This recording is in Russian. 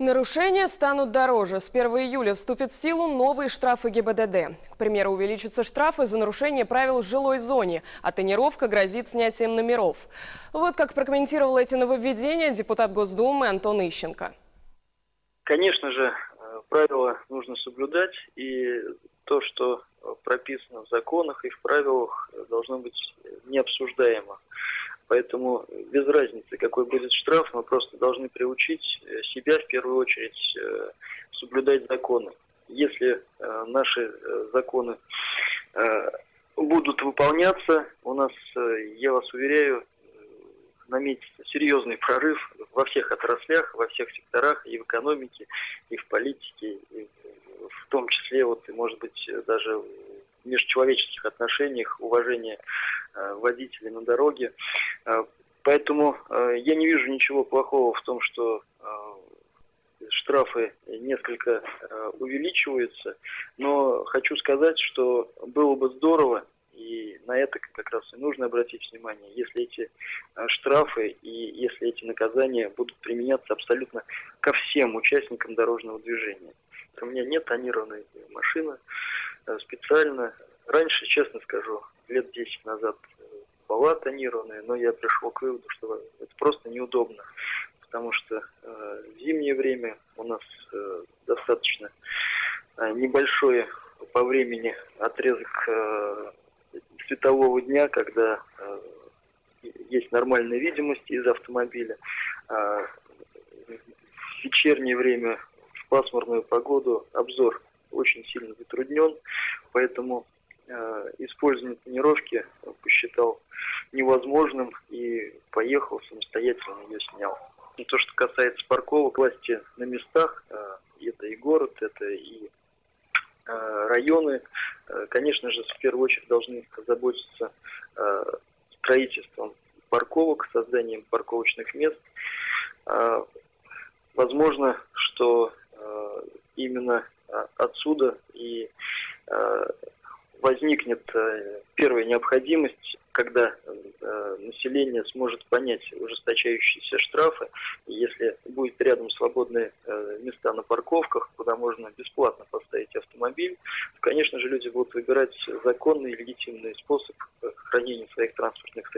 Нарушения станут дороже. С 1 июля вступят в силу новые штрафы ГИБДД. К примеру, увеличатся штрафы за нарушение правил в жилой зоне, а тонировка грозит снятием номеров. Вот как прокомментировал эти нововведения депутат Госдумы Антон Ищенко. Конечно же, э, правила нужно соблюдать, и то, что прописано в законах и в правилах, должно быть необсуждаемо. Поэтому без разницы, какой будет штраф, мы просто должны приучить э, себя в первую очередь э, соблюдать законы. Если э, наши законы будут выполняться, у нас, я вас уверяю, наметится серьезный прорыв во всех отраслях, во всех секторах, и в экономике, и в политике, и в том числе, вот, может быть, даже межчеловеческих отношениях, уважение Э, водителей на дороге. Э, поэтому э, я не вижу ничего плохого в том, что штрафы несколько увеличиваются, но хочу сказать, что было бы здорово, и на это как раз и нужно обратить внимание, если эти штрафы и если эти наказания будут применяться абсолютно ко всем участникам дорожного движения. У меня нет тонированной машины специально. Раньше, честно скажу, лет 10 назад была тонированная, но я пришел к выводу, что это просто неудобно, потому что э, зимнее время у нас э, достаточно э, небольшой по времени отрезок э, светового дня, когда э, есть нормальная видимость из автомобиля. А в вечернее время, в пасмурную погоду, обзор очень сильно затруднен, поэтому Э, использование тренировки посчитал невозможным и поехал самостоятельно ее снял. И то, что касается парковок, власти на местах, э, это и город, это и э, районы, конечно же, в первую очередь должны заботиться строительством парковок, созданием парковочных мест. Возможно, что именно отсюда и возникнет э, первая необходимость, когда э, население сможет понять ужесточающиеся штрафы, если будет рядом свободные э, места на парковках, куда можно бесплатно поставить автомобиль, то, конечно же, люди будут выбирать законный и легитимный способ хранения своих транспортных